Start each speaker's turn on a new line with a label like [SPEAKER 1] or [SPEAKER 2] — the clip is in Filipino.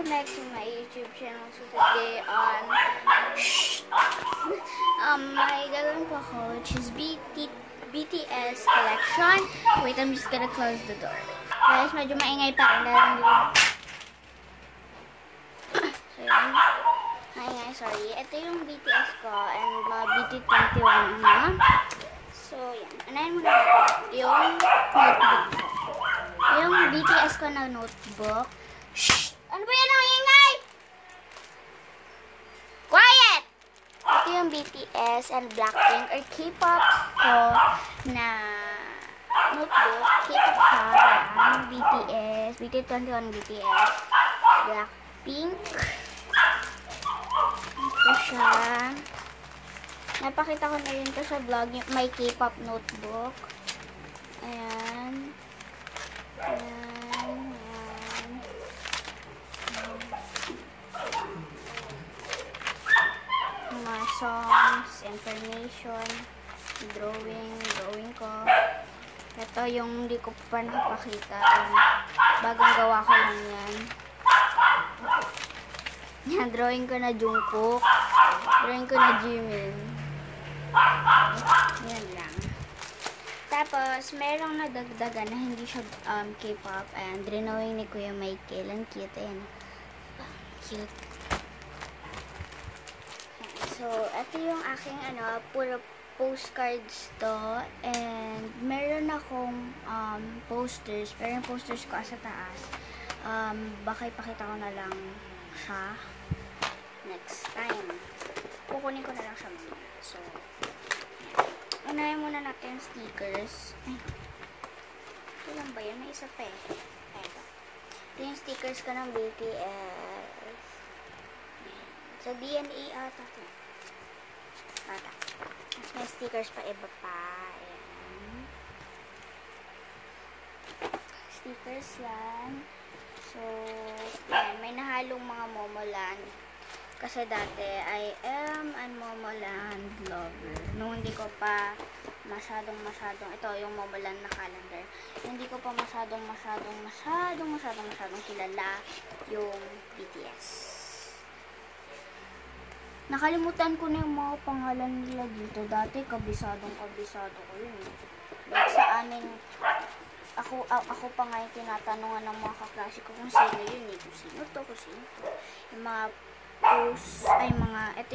[SPEAKER 1] welcome back my YouTube channel. So today on um my gagawin po ako which is BT, BTS collection. Wait, I'm just gonna close the door. Guys, medyo maingay pa rin dahil So yun. Maingay, sorry. Ito yung BTS ko and mga BT21 na. So yan. Anayin mo na yung notebook. Yung BTS ko na notebook. Shh! Ba yan ang ingay? Quiet! Ito yung BTS and Blackpink or K-pop ko na notebook. K-pop siya. Yan. BTS. BT21 BTS. Blackpink. Ito siya. Napakita ko na rin to sa vlog, my K-pop notebook. Ayan. Ayan. Mga songs, information, drawing, drawing ko. Ito yung hindi ko pa nakapakita. Ayan. Bagong gawa ko lang yan. Yan, drawing ko na Jungkook. Drawing ko na Jimin. Yan lang. Tapos, merong nadagdagan na hindi siya um, K-pop. And drawing ni Kuya Michael. Ang cute. Ayan. Cute. So, ito yung aking ano, puro postcards to. And meron akong um, posters. Pero yung posters ko sa taas. Um, baka ipakita ko na lang siya next time. Kukunin ko na lang siya muna. So, yan. Unahin muna natin stickers. Ay, ito lang ba yan? May isa pa eh. Ito yung stickers ko ng BTS. Sa DNA ata ito. Ata. Tapos may stickers pa iba pa. Ayan. Stickers yan. So, yan. May nahalong mga momolan. Kasi dati, I am an momoland lover. Nung hindi ko pa masyadong masyadong, ito yung momoland na calendar. Hindi ko pa masyadong masyadong masyadong masyadong masyadong kilala yung BTS. Nakalimutan ko na yung mga pangalan nila dito. Dati, kabisadong kabisado ko yun. Like sa amin, ako ako pa nga yung tinatanungan ng mga kaklase ko kung sino yun eh. Kung sino to, kung sino to. Yung mga post, ay mga, ito